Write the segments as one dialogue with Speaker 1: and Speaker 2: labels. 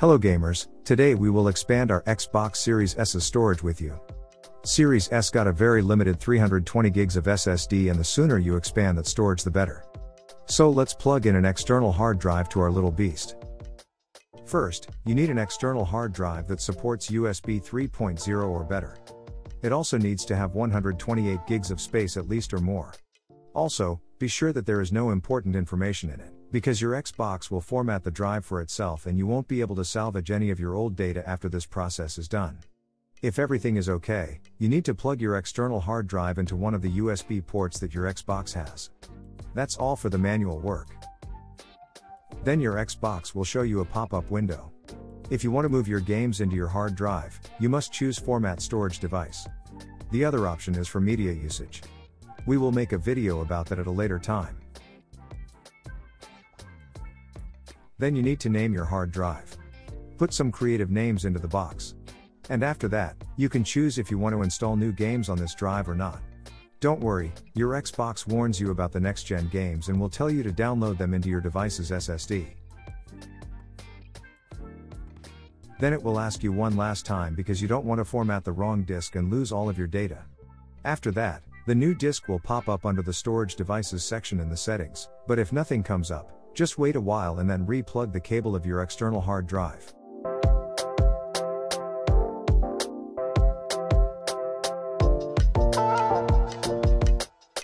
Speaker 1: Hello gamers, today we will expand our Xbox Series S's storage with you. Series S got a very limited 320 gigs of SSD and the sooner you expand that storage the better. So let's plug in an external hard drive to our little beast. First, you need an external hard drive that supports USB 3.0 or better. It also needs to have 128 gigs of space at least or more. Also, be sure that there is no important information in it, because your Xbox will format the drive for itself and you won't be able to salvage any of your old data after this process is done. If everything is okay, you need to plug your external hard drive into one of the USB ports that your Xbox has. That's all for the manual work. Then your Xbox will show you a pop-up window. If you want to move your games into your hard drive, you must choose Format Storage Device. The other option is for media usage. We will make a video about that at a later time. Then you need to name your hard drive. Put some creative names into the box. And after that, you can choose if you want to install new games on this drive or not. Don't worry, your Xbox warns you about the next gen games and will tell you to download them into your device's SSD. Then it will ask you one last time because you don't want to format the wrong disk and lose all of your data. After that, the new disk will pop up under the storage devices section in the settings, but if nothing comes up, just wait a while and then re-plug the cable of your external hard drive.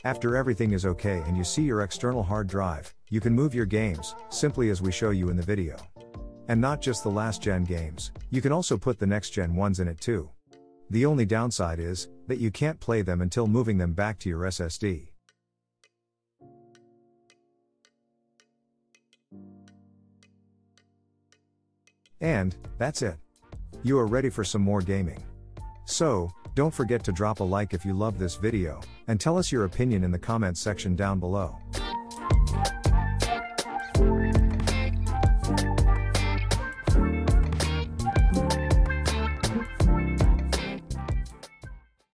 Speaker 1: After everything is okay and you see your external hard drive, you can move your games, simply as we show you in the video. And not just the last gen games, you can also put the next gen ones in it too. The only downside is, that you can't play them until moving them back to your SSD. And, that's it. You are ready for some more gaming. So, don't forget to drop a like if you love this video, and tell us your opinion in the comments section down below.